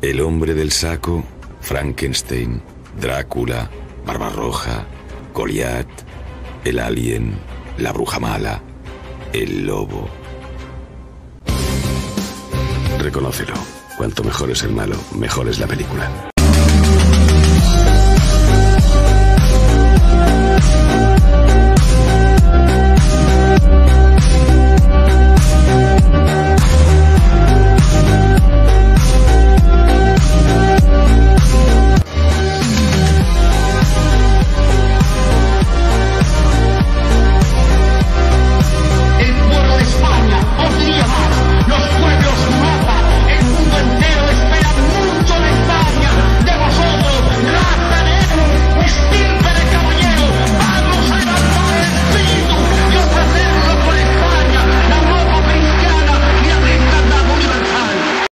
El hombre del saco, Frankenstein, Drácula, Barbarroja, Goliat, el alien, la bruja mala, el lobo. Reconócelo. Cuanto mejor es el malo, mejor es la película.